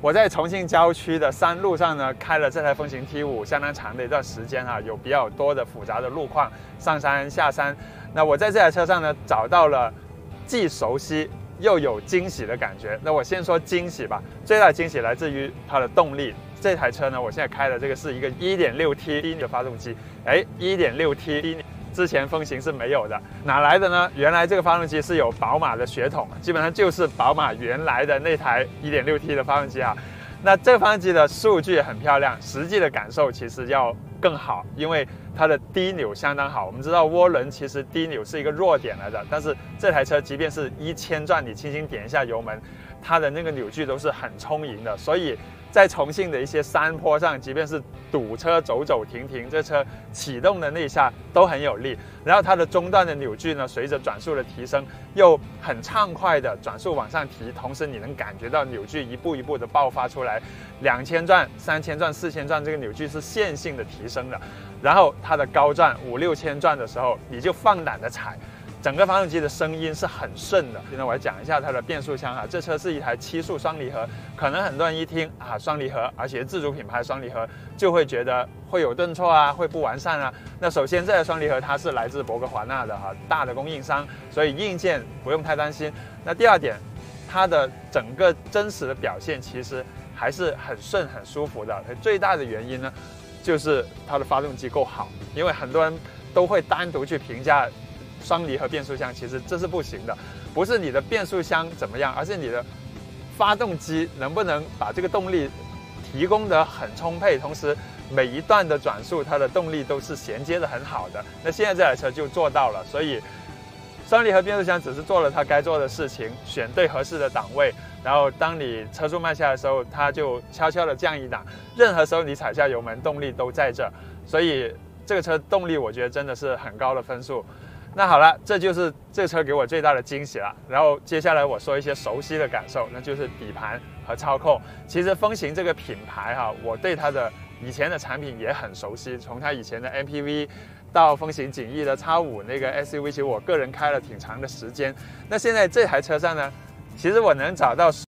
我在重庆郊区的山路上呢，开了这台风行 T5 相当长的一段时间啊，有比较多的复杂的路况，上山下山。那我在这台车上呢，找到了既熟悉又有惊喜的感觉。那我先说惊喜吧，最大的惊喜来自于它的动力。这台车呢，我现在开的这个是一个 1.6T 的发动机，哎，1.6T。之前风行是没有的，哪来的呢？原来这个发动机是有宝马的血统，基本上就是宝马原来的那台 1.6T 的发动机啊。那这个发动机的数据很漂亮，实际的感受其实要更好，因为它的低扭相当好。我们知道涡轮其实低扭是一个弱点来的，但是这台车即便是一千转，你轻轻点一下油门，它的那个扭矩都是很充盈的，所以。在重庆的一些山坡上，即便是堵车走走停停，这车启动的那一下都很有力。然后它的中段的扭矩呢，随着转速的提升，又很畅快的转速往上提，同时你能感觉到扭矩一步一步的爆发出来。两千转、三千转、四千转，这个扭矩是线性的提升的。然后它的高转五六千转的时候，你就放胆的踩。整个发动机的声音是很顺的。现在我来讲一下它的变速箱啊，这车是一台七速双离合，可能很多人一听啊双离合，而且自主品牌双离合，就会觉得会有顿挫啊，会不完善啊。那首先这台双离合它是来自博格华纳的哈大的供应商，所以硬件不用太担心。那第二点，它的整个真实的表现其实还是很顺很舒服的。它最大的原因呢，就是它的发动机够好，因为很多人都会单独去评价。双离合变速箱其实这是不行的，不是你的变速箱怎么样，而是你的发动机能不能把这个动力提供得很充沛，同时每一段的转速它的动力都是衔接的很好的。那现在这台车就做到了，所以双离合变速箱只是做了它该做的事情，选对合适的档位，然后当你车速慢下来的时候，它就悄悄的降一档。任何时候你踩下油门，动力都在这，所以这个车动力我觉得真的是很高的分数。那好了，这就是这车给我最大的惊喜了。然后接下来我说一些熟悉的感受，那就是底盘和操控。其实风行这个品牌哈，我对它的以前的产品也很熟悉，从它以前的 MPV 到风行景逸的 X5 那个 SUV，其实我个人开了挺长的时间。那现在这台车上呢，其实我能找到。